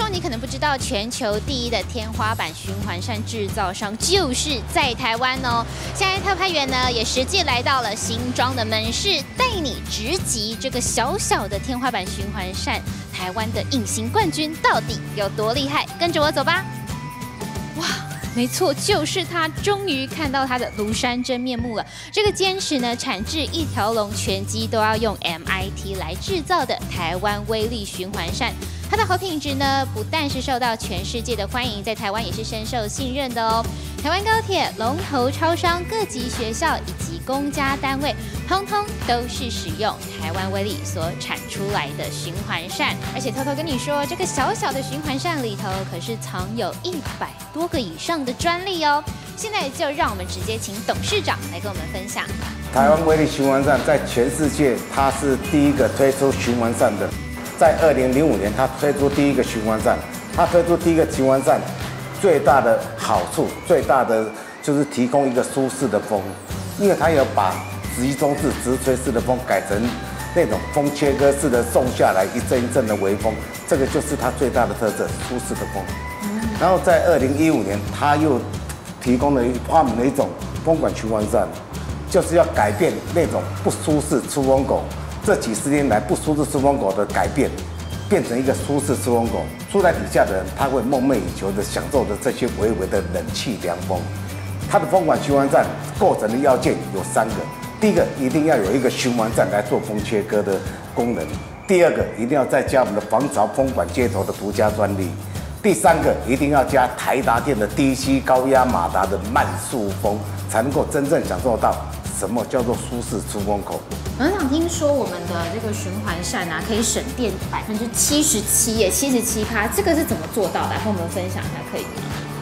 说你可能不知道，全球第一的天花板循环扇制造商就是在台湾哦。现在特派员呢也实际来到了新庄的门市，带你直击这个小小的天花板循环扇，台湾的隐形冠军到底有多厉害？跟着我走吧。哇，没错，就是他，终于看到他的庐山真面目了。这个坚持呢，产制一条龙全机都要用 MIT 来制造的台湾威力循环扇。它的好品质呢，不但是受到全世界的欢迎，在台湾也是深受信任的哦。台湾高铁、龙头超商、各级学校以及公家单位，通通都是使用台湾威力所产出来的循环扇。而且偷偷跟你说，这个小小的循环扇里头，可是藏有一百多个以上的专利哦。现在就让我们直接请董事长来跟我们分享。台湾威力循环扇在全世界，它是第一个推出循环扇的。在二零零五年，他推出第一个循环扇。他推出第一个循环扇，最大的好处，最大的就是提供一个舒适的风，因为它有把集中式直吹式的风改成那种风切割式的送下来一阵一阵的微风，这个就是它最大的特色，舒适的风。然后在二零一五年，他又提供了发明了一种风管循环扇，就是要改变那种不舒适出风口。这几十年来不舒适出风口的改变，变成一个舒适出风口，住在底下的人他会梦寐以求的享受着这些微微的冷气凉风。它的风管循环站构成的要件有三个：第一个一定要有一个循环站来做风切割的功能；第二个一定要再加我们的防潮风管接头的独家专利；第三个一定要加台达电的低吸高压马达的慢速风，才能够真正享受到什么叫做舒适出风口。很想听说我们的这个循环扇啊，可以省电百分之七十七耶，七十七趴，这个是怎么做到的？和我们分享一下，可以吗？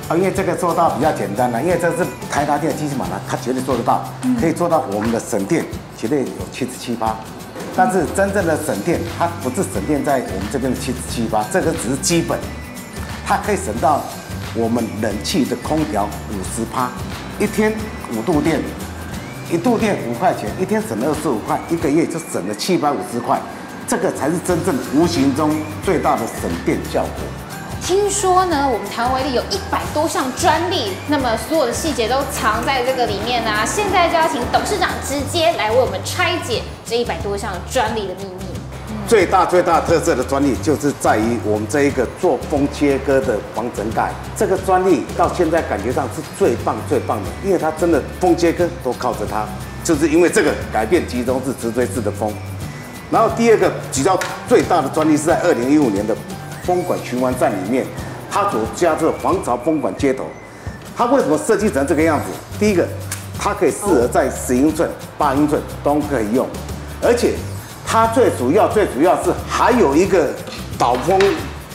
啊，因为这个做到比较简单了，因为这是台达电的机器马达，它绝对做得到，可以做到我们的省电绝对有七十七趴。但是真正的省电，它不是省电在我们这边的七十七趴，这个只是基本，它可以省到我们冷气的空调五十趴，一天五度电。一度电五块钱，一天省了二十五块，一个月就省了七百五十块，这个才是真正无形中最大的省电效果。听说呢，我们台湾威力有一百多项专利，那么所有的细节都藏在这个里面啊。现在就要请董事长直接来为我们拆解这一百多项专利的秘密。最大最大特色的专利就是在于我们这一个做风切割的防尘盖，这个专利到现在感觉上是最棒最棒的，因为它真的风切割都靠着它，就是因为这个改变集中式直吹式的风。然后第二个比较最大的专利是在二零一五年的风管循环站里面，它所加的防潮风管接头，它为什么设计成这个样子？第一个，它可以适合在十英寸、八英寸都可以用，而且。它最主要、最主要是还有一个导风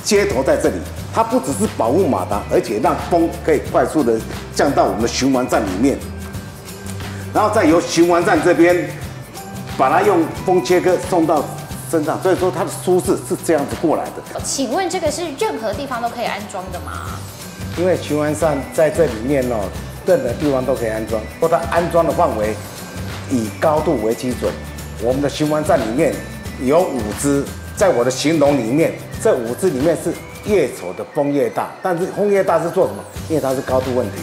接头在这里，它不只是保护马达，而且让风可以快速的降到我们的循环站里面，然后再由循环站这边把它用风切割送到身上，所以说它的舒适是这样子过来的。请问这个是任何地方都可以安装的吗？因为循环扇在这里面哦，任何地方都可以安装，不过它安装的范围以高度为基准。我们的循环扇里面有五支，在我的形容里面，这五支里面是越丑的风越大，但是风越大是做什么？因为它是高度问题，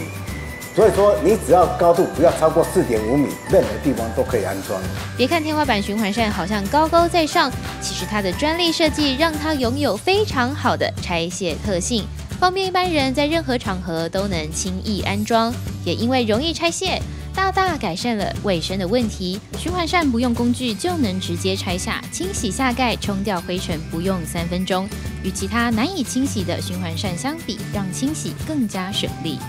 所以说你只要高度不要超过四点五米，任何地方都可以安装。别看天花板循环扇好像高高在上，其实它的专利设计让它拥有非常好的拆卸特性，方便一般人在任何场合都能轻易安装，也因为容易拆卸。大大改善了卫生的问题。循环扇不用工具就能直接拆下，清洗下盖、冲掉灰尘不用三分钟。与其他难以清洗的循环扇相比，让清洗更加省力。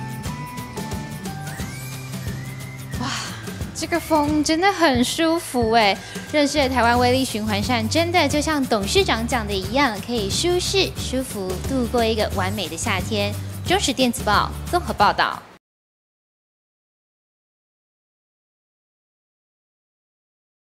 哇，这个风真的很舒服哎！认识台湾威力循环扇，真的就像董事长讲的一样，可以舒适舒服度过一个完美的夏天。中时电子报综合报道。